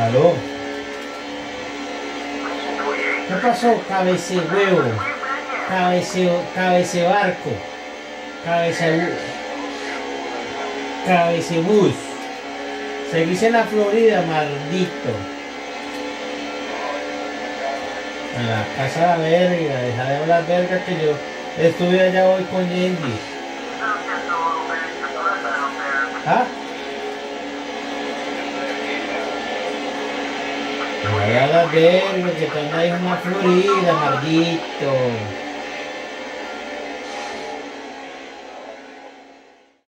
¿Aló? ¿Qué pasó, cabece huevo? Cabece, cabece barco. Cabece, cabece bus. Seguís en la Florida, maldito. En la casa de la verga, deja de hablar verga que yo estuve allá hoy con Yenji. ¿Ah? No voy a hablar verga que en una Florida, maldito.